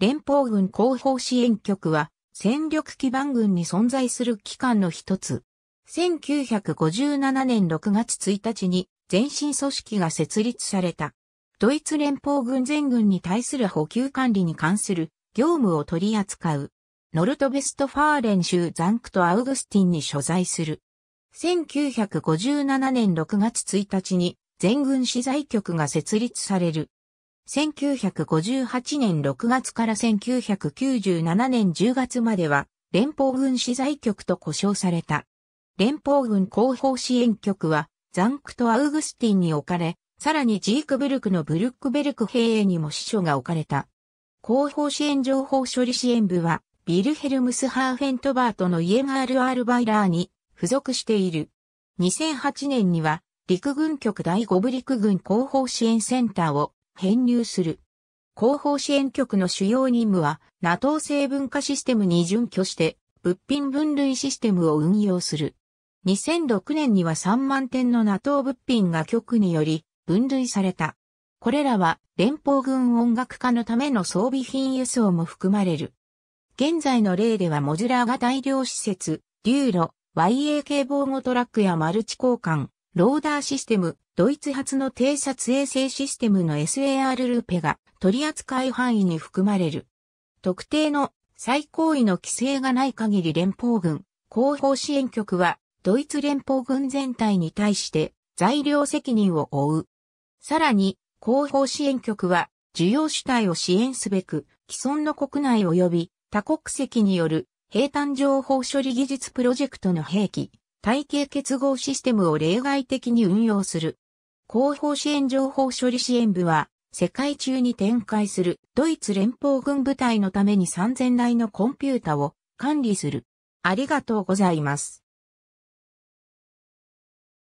連邦軍後方支援局は戦力基盤軍に存在する機関の一つ。1957年6月1日に前身組織が設立された。ドイツ連邦軍全軍に対する補給管理に関する業務を取り扱う。ノルトベストファーレン州ザンクト・アウグスティンに所在する。1957年6月1日に全軍資材局が設立される。1958年6月から1997年10月までは連邦軍資材局と呼称された。連邦軍広報支援局はザンクト・アウグスティンに置かれ、さらにジークブルクのブルックベルク兵営にも支所が置かれた。広報支援情報処理支援部はビルヘルムス・ハーフェントバートのイエガール・アルバイラーに付属している。2008年には陸軍局第5部陸軍後方支援センターを編入する。後方支援局の主要任務は NATO 成文化システムに準拠して物品分類システムを運用する。2006年には3万点の NATO 物品が局により分類された。これらは連邦軍音楽家のための装備品輸送も含まれる。現在の例ではモジュラー型医療施設、デューロ、YAK 防護トラックやマルチ交換、ローダーシステム、ドイツ発の偵察衛星システムの SAR ルーペが取扱い範囲に含まれる。特定の最高位の規制がない限り連邦軍、広報支援局はドイツ連邦軍全体に対して材料責任を負う。さらに、広報支援局は需要主体を支援すべく既存の国内及び多国籍による平坦情報処理技術プロジェクトの兵器、体系結合システムを例外的に運用する。後方支援情報処理支援部は、世界中に展開するドイツ連邦軍部隊のために3000台のコンピュータを管理する。ありがとうございます。